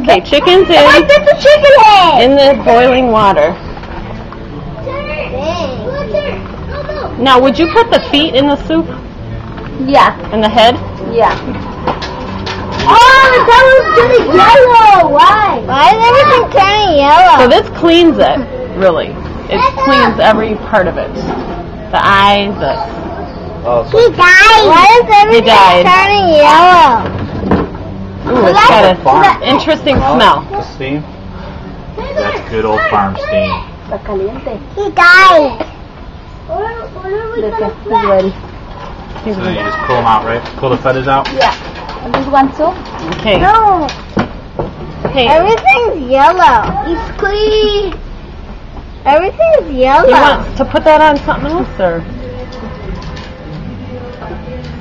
Okay, chicken's I in the chicken head. in the boiling water. Now, would you put the feet in the soup Yeah, and the head? yeah. Oh, that was turning yellow. Why? Why is everything turning yellow? So this cleans it, really. It cleans every part of it. The eyes, the Oh, so He died. Why is everything died. turning yellow? ooh, it's got an interesting smell. the steam. That's good old farm steam. Está caliente. He died. ready. So you just pull them out, right? Pull the feathers out. This one too? Okay. No. Hey, Everything's yellow. It's clean. Everything's yellow. you want to put that on something else, or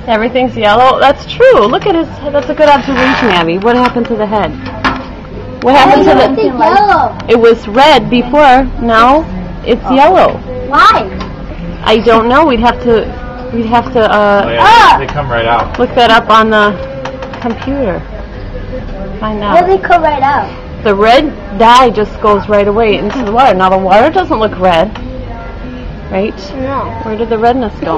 everything's yellow? That's true. Look at his. That's a good observation, Abby. What happened to the head? What happened to the? Everything's yellow. It was red before. Now it's yellow. Why? I don't know. We'd have to. We'd have to Oh uh, yeah, Ah! they come right out. look that up on the computer. Find Well, out. they come right out. The red dye just goes right away into the water. Now the water doesn't look red, right? No. Where did the redness go?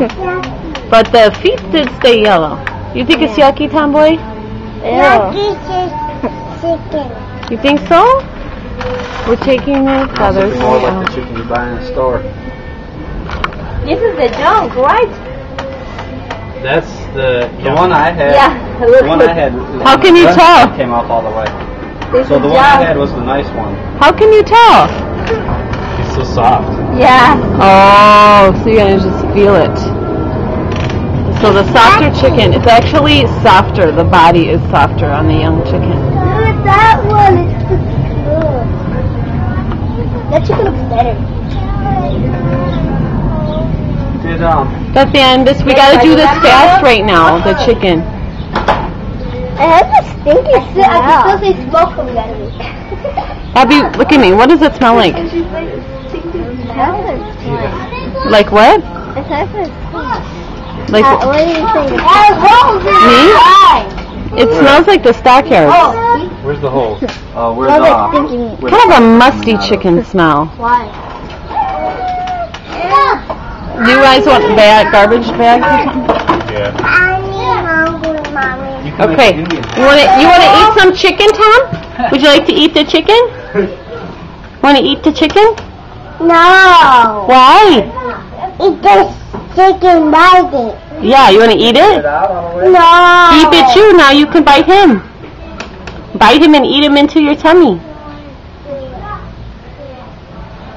But the feet did stay yellow. You think it's yucky, tomboy? chicken. You think so? We're taking the feathers it's More like the chicken you buy in the store. This is the junk, right? That's the the one I had. Yeah. The one I had. How can you rest tell? Came off all the way. This So is the one I had was the nice one. How can you tell? It's so soft. Yeah. Oh, so you're gonna just feel it. So the softer chicken, it's actually softer. The body is softer on the young chicken. Look at that one. It's good. That chicken looks better. Did um But then this, we gotta do this fast right now. The chicken. It has a stinky smell. I can still see smoke coming out of it. Abby, look at me. What does it smell like? It has a Like what? It has a Like Uh, what do you think? Oh, Me? it smells like the stockyards. Oh, where's the hole? Uh where's the like stinky meat. where Kind of a musty coming out of? chicken smell. Why? Do you guys want bag, garbage bags or something? Yeah. I need hungry, mommy. You can make Okay. You want to you want to eat some chicken, Tom? Would you like to eat the chicken? Want to eat the chicken? No. Why? Eat the chicken bite it. Yeah, you want to eat it? out on the way. No. He bit you. Now you can bite him. Bite him and eat him into your tummy.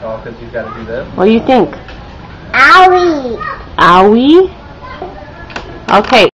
Oh, because you've got to do this. What do you think? Owie. Owie? Okay.